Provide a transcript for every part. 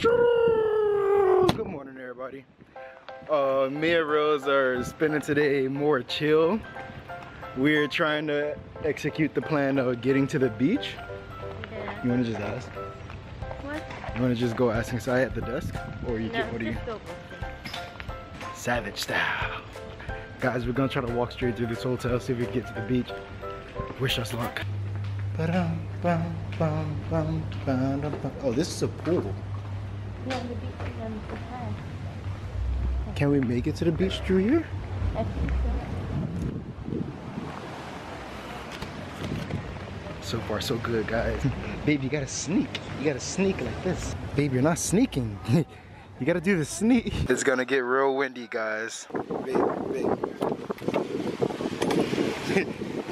Good morning, everybody. Uh, me and Rose are spending today more chill. We're trying to execute the plan of getting to the beach. Yeah. You want to just ask? What? You want to just go asking Sai at the desk, or you No, get what do you? just go Savage style. Guys, we're gonna try to walk straight through this hotel, see if we can get to the beach. Wish us luck. Oh, this is a pool. Yeah, the beach on the side. Can we make it to the beach through here? I think so. So far, so good, guys. Babe, you gotta sneak. You gotta sneak like this. Babe, you're not sneaking. you gotta do the sneak. It's gonna get real windy, guys. Babe, babe.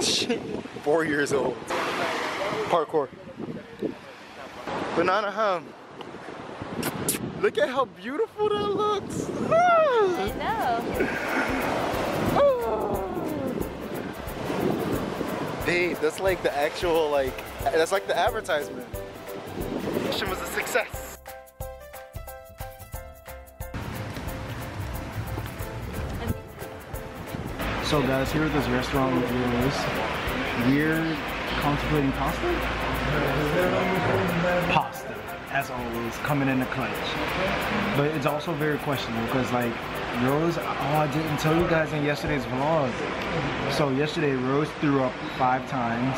Four years old. Parkour. Banana hum. Look at how beautiful that looks. I know. Babe, that's like the actual like that's like the advertisement. Mission was a success. So guys, here at this restaurant with yours, we're contemplating pasta? Pasta, as always, coming in the clutch. But it's also very questionable because like Rose, oh I didn't tell you guys in yesterday's vlog. So yesterday Rose threw up five times.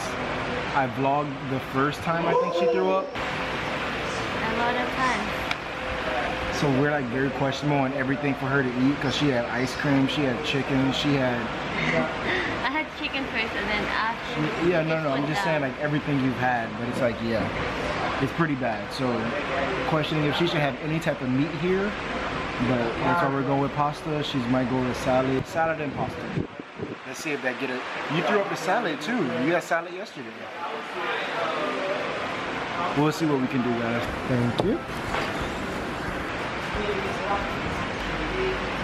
I vlogged the first time I think she threw up. A lot of fun. So we're like very questionable on everything for her to eat because she had ice cream, she had chicken, she had had chicken first and then after. Yeah, no, no, I'm just that. saying like everything you've had, but it's like, yeah, it's pretty bad. So questioning if she should have any type of meat here, but that's why we're going with pasta. She might go with salad, salad and pasta. Let's see if that get it. You threw up the salad too. You had salad yesterday. We'll see what we can do, guys. Thank you.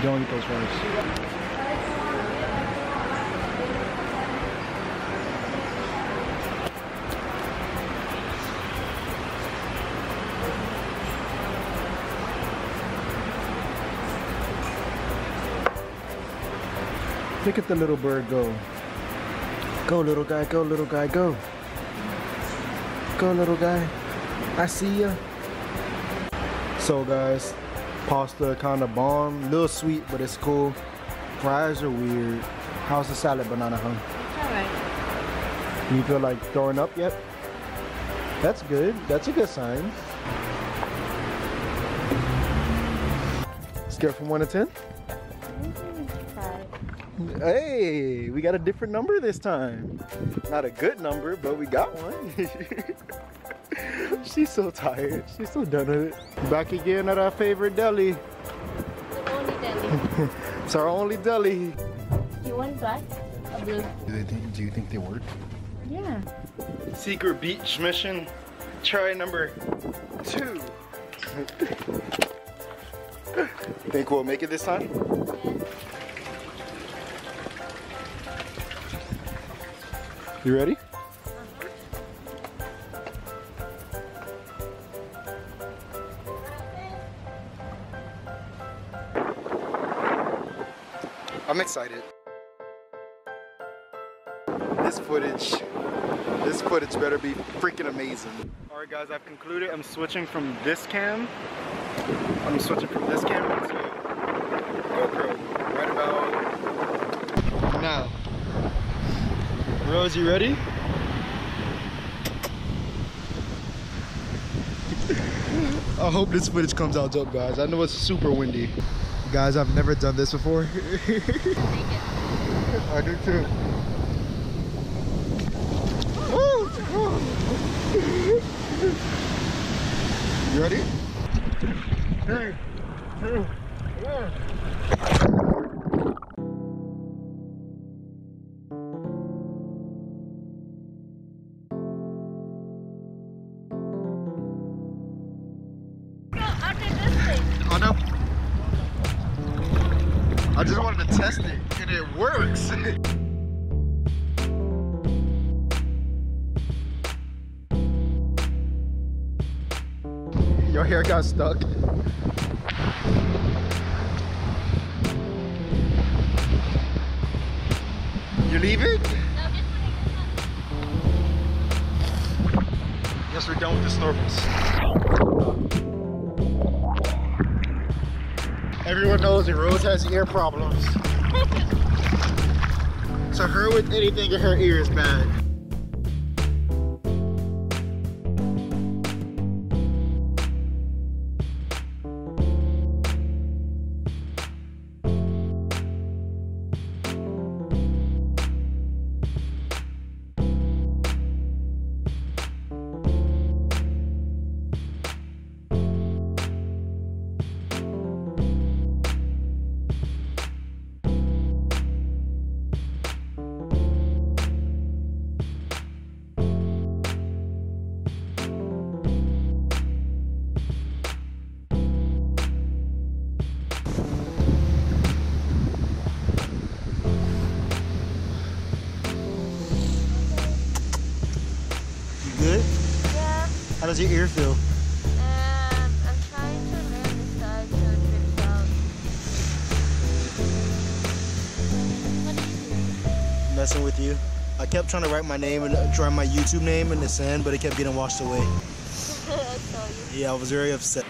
Don't eat those first. Look at the little bird go. Go, little guy, go, little guy, go. Go, little guy. I see ya. So, guys, pasta kind of bomb. Little sweet, but it's cool. Fries are weird. How's the salad, banana, huh? Alright. You feel like throwing up yet? That's good. That's a good sign. Scale from 1 to 10? Five. Hey, we got a different number this time. Not a good number, but we got one. She's so tired. She's so done with it. Back again at our favorite deli. The only deli. It's our only deli. you want black or blue? Do, they think, do you think they work? Yeah. Secret beach mission. Try number two. think we'll make it this time? You ready? I'm excited. This footage, this footage better be freaking amazing. All right guys, I've concluded. I'm switching from this cam. I'm switching from this camera to GoPro right about now. Rose, you ready? I hope this footage comes out dope, guys. I know it's super windy. Guys, I've never done this before. I do too. You ready? Three, two, one. Your hair got stuck. You leaving? Yes, we're done with the snorkels. Everyone knows that Rose has ear problems. so her with anything in her ear is bad. Does your ear feel? Um, I'm trying to this side so it drips out. What do you do? Messing with you. I kept trying to write my name and uh, try my YouTube name in the sand, but it kept getting washed away. I. Yeah, I was very upset.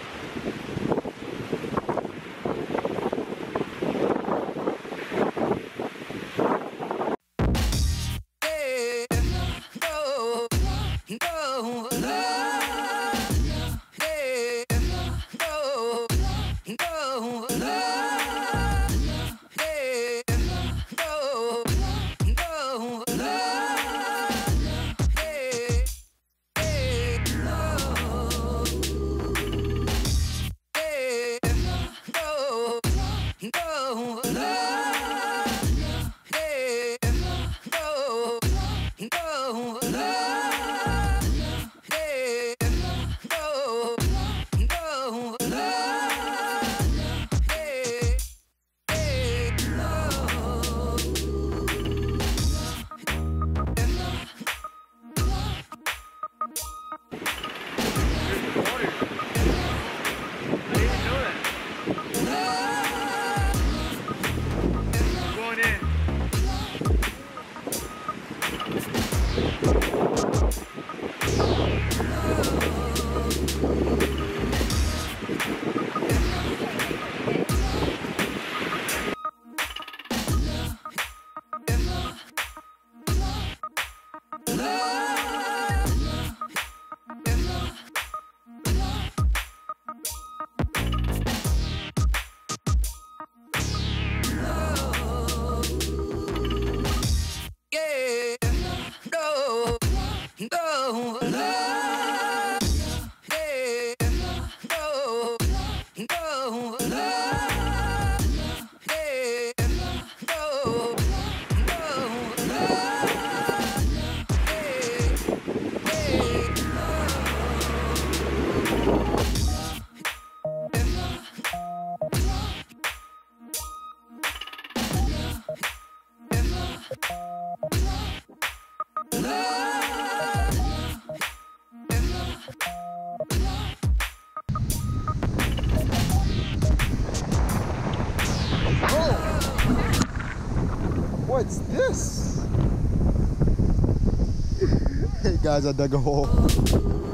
Guys, I dug a hole.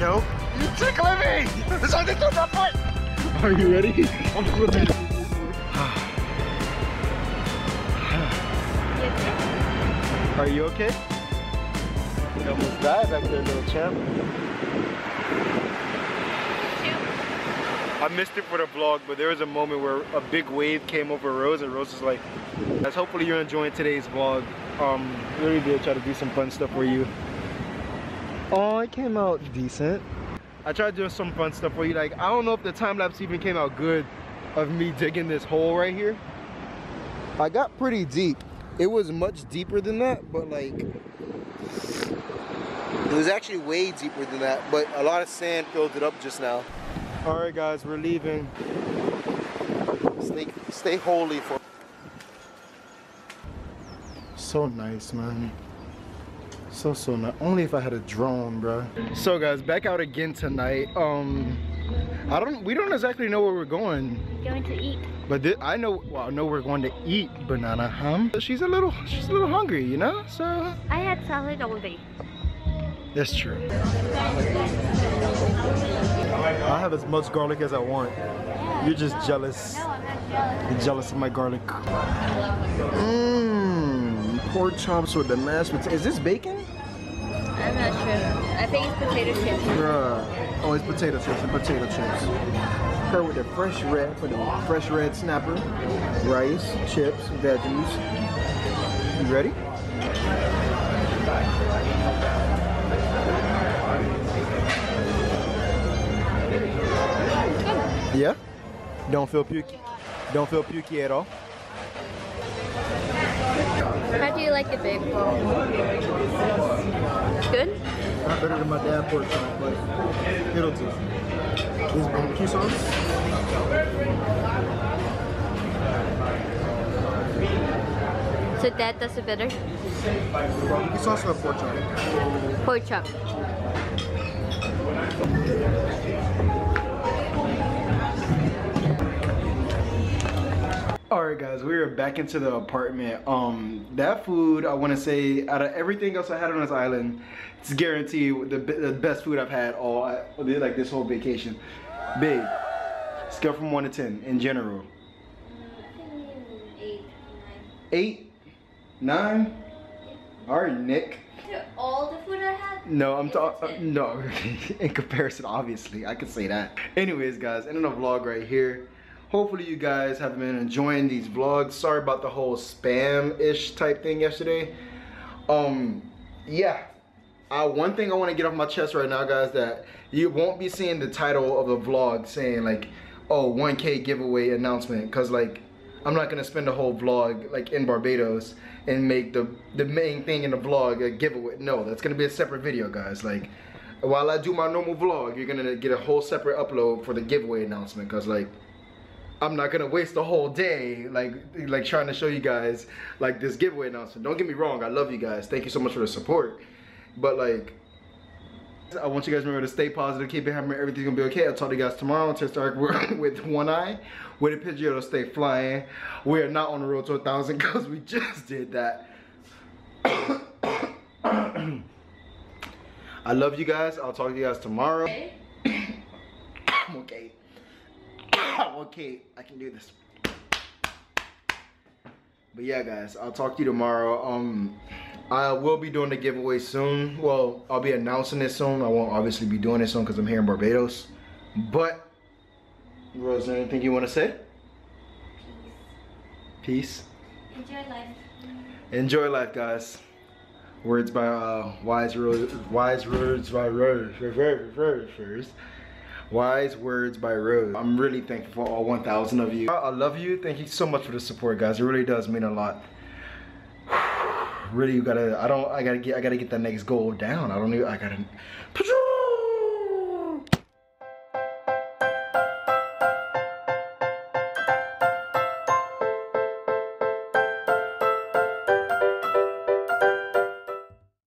No. You tickling me! Something to my foot! Are you ready? I'm flipping. Are you okay? You almost died back there, little champ. I missed it for the vlog, but there was a moment where a big wave came over Rose, and Rose was like, "Guys, hopefully you're enjoying today's vlog." Um, really did try to do some fun stuff for you. Oh, it came out decent. I tried doing some fun stuff for you. Like, I don't know if the time lapse even came out good of me digging this hole right here. I got pretty deep. It was much deeper than that, but like, it was actually way deeper than that, but a lot of sand filled it up just now. All right, guys, we're leaving. Stay, stay holy for. So nice, man. So so not Only if I had a drone, bro. So guys, back out again tonight. Um, I don't. We don't exactly know where we're going, Going to eat. but thi- I know. Well, I know we're going to eat banana ham. She's a little. She's a little hungry, you know. So I had salad all day. that's true. I have as much garlic as I want. You're just jealous. No, I'm not jealous. You're jealous of my garlic. Mmm. Pork chops with the mashed potatoes. Is this bacon? I'm not sure. I think it's potato chips. Bruh. Oh, it's potato chips and potato chips. Her with the fresh red, for the fresh red snapper, rice, chips, veggies. You ready? Yeah? Don't feel pukey? Don't feel pukey at all? How do you like it, babe? Good? Not better than my dad pork chop, but it'll do. This barbecue sauce? So dad does it better? Barbecue sauce or pork chop? Pork chop. All right, guys, we are back into the apartment. Um, that food, I want to say, out of everything else I had on this island, it's guaranteed the, the best food I've had all like this whole vacation. Big scale from one to ten in general. Eight, Eight, nine. All right, Nick. All the food I had? No, I'm talking. no, in comparison, obviously, I can say that. Anyways, guys, ending the vlog right here. Hopefully, you guys have been enjoying these vlogs. Sorry about the whole spam-ish type thing yesterday. Um, yeah. Uh, one thing I want to get off my chest right now, guys, that you won't be seeing the title of the vlog saying like, "Oh, 1K giveaway announcement," because like, I'm not gonna spend the whole vlog like in Barbados and make the the main thing in the vlog a giveaway. No, that's gonna be a separate video, guys. Like, while I do my normal vlog, you're gonna get a whole separate upload for the giveaway announcement, cause like. I'm not gonna waste the whole day like like trying to show you guys like this giveaway announcement. Don't get me wrong, I love you guys. Thank you so much for the support. But like I want you guys to remember to stay positive, keep it hammering, everything's gonna be okay. I'll talk to you guys tomorrow to start with one eye. With a picture to stay flying. We are not on the road to a thousand because we just did that. I love you guys. I'll talk to you guys tomorrow. I'm okay. Okay. I can do this. But yeah, guys, I'll talk to you tomorrow. Um, I will be doing the giveaway soon. Well, I'll be announcing it soon. I won't obviously be doing it soon because I'm here in Barbados. But, Rose, there anything you want to say? Peace. Peace. Enjoy life. Enjoy life, guys. Words by uh, wise Rose, wise words by Rose, Rose, Rose, Rose. Wise words by Rose. I'm really thankful for all 1,000 of you. I love you. Thank you so much for the support, guys. It really does mean a lot. really, you gotta. I don't. I gotta get. I gotta get that next goal down. I don't. Even, I gotta.